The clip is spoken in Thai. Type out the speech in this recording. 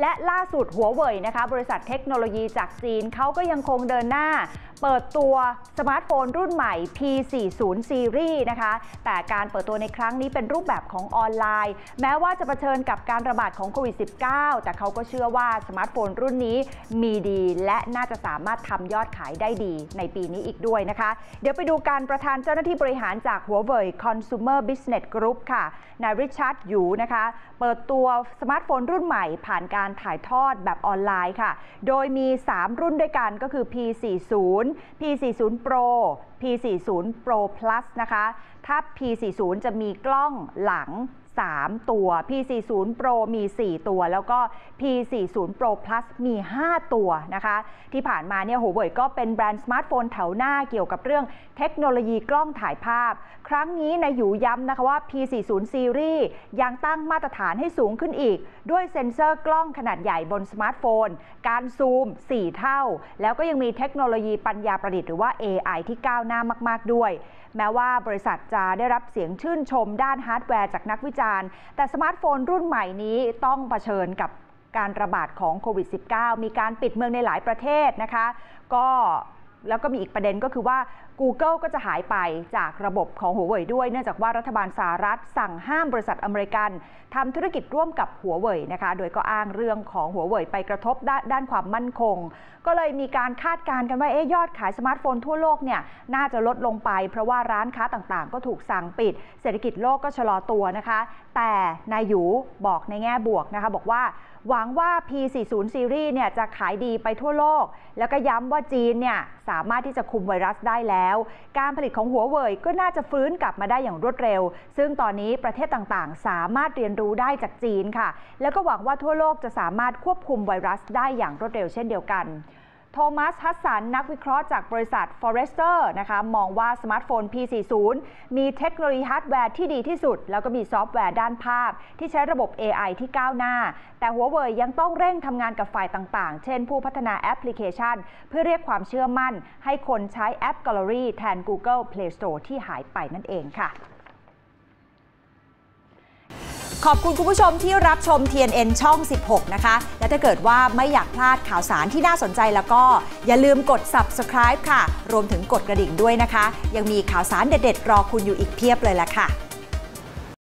และล่าสุดหัวเว่ยนะคะ บริษัทเทคโนโลยีจากจีนเขาก็ยังคงเดินหน้า เปิดตัวสมาร์ทโฟนรุ่นใหม่ P40 Series นะคะ แต่การเปิดตัวในครั้งนี้เป็นรูปแบบของออนไลน์ แม้ว่าจะเผชิญกับการระบาดของโควิด -19 แต่เขาก็เชื่อว่าสมาร์ทโฟนรุ่นนี้มีดี และน่าจะสามารถทำยอดขายได้ดีในปีนี้อีกด้วยนะคะ เดี๋ยวไปดูการประธานเจ้าหน้าที่บริหารจากหัวเว่ย Consumer Business Group ค่ะ นายริชาร์ดยูนะคะ เปิดตัวสมาร์ทโฟนรุ่นใหม่ผ่านการถ่ายทอดแบบออนไลน์ค่ะ โดยมี 3 รุ่นด้วยกันก็คือ P40 P40 Pro P40 Pro Plus นะคะ ถ้า P40 จะมีกล้องหลัง 3 ตัว P40 Pro มี 4 ตัว แล้วก็ P40 Pro Plus มี 5 ตัวนะคะ ที่ผ่านมาเนี่ยหัวเว่ยก็เป็นแบรนด์สมาร์ทโฟนแถวหน้าเกี่ยวกับเรื่องเทคโนโลยีกล้องถ่ายภาพ ครั้งนี้นายหยูย้ำนะคะว่า P40 Series ยังตั้งมาตรฐานให้สูงขึ้นอีก ด้วยเซ็นเซอร์กล้องขนาดใหญ่บนสมาร์ทโฟน การซูม 4 เท่า แล้วก็ยังมีเทคโนโลยีปัญญาประดิษฐ์หรือว่า AI ที่ก้าวหน้ามาก ๆ ด้วย แม้ว่าบริษัทจะได้รับเสียงชื่นชมด้านฮาร์ดแวร์จากนักวิจารณ์ แต่สมาร์ทโฟนรุ่นใหม่นี้ต้องเผชิญกับการระบาดของโควิด -19 มีการปิดเมืองในหลายประเทศนะคะ ก็ แล้วก็มีอีกประเด็นก็คือว่า Google ก็จะหายไปจากระบบของหัวเว่ยด้วย เนื่องจากว่ารัฐบาลสหรัฐสั่งห้ามบริษัทอเมริกันทำธุรกิจร่วมกับหัวเว่ยนะคะ โดยก็อ้างเรื่องของหัวเว่ยไปกระทบด้านความมั่นคง ก็เลยมีการคาดการณ์กันว่าเอ๊ยอดขายสมาร์ทโฟนทั่วโลกเนี่ยน่าจะลดลงไป เพราะว่าร้านค้าต่างๆ ก็ถูกสั่งปิด เศรษฐกิจโลกก็ชะลอตัวนะคะแต่นายหยูบอกในแง่บวกนะคะบอกว่าหวังว่า P40 Series เนี่ยจะขายดีไปทั่วโลก แล้วก็ย้ำว่าจีนเนี่ยสามารถที่จะคุมไวรัสได้แล้ว การผลิตของหัวเว่ยก็น่าจะฟื้นกลับมาได้อย่างรวดเร็ว ซึ่งตอนนี้ประเทศต่างๆ สามารถเรียนรู้ได้จากจีนค่ะ แล้วก็หวังว่าทั่วโลกจะสามารถควบคุมไวรัสได้อย่างรวดเร็วเช่นเดียวกัน โทมัส ฮัสสัน นักวิเคราะห์จากบริษัท Forrester นะคะ มองว่าสมาร์ทโฟน P40 มีเทคโนโลยีฮาร์ดแวร์ที่ดีที่สุด แล้วก็มีซอฟต์แวร์ด้านภาพ ที่ใช้ระบบ AI ที่ก้าวหน้า แต่หัวเว่ยยังต้องเร่งทำงานกับฝ่ายต่างๆ เช่นผู้พัฒนาแอปพลิเคชัน เพื่อเรียกความเชื่อมั่น ให้คนใช้แอป Gallery แทน Google Play Store ที่หายไปนั่นเองค่ะ ขอบคุณคุณผู้ชมที่รับชม TNN ช่อง 16 นะคะ และถ้าเกิดว่าไม่อยากพลาดข่าวสารที่น่าสนใจแล้วก็อย่าลืมกด subscribe ค่ะ รวมถึงกดกระดิ่งด้วยนะคะ ยังมีข่าวสารเด็ดๆ รอคุณอยู่อีกเพียบเลยละค่ะ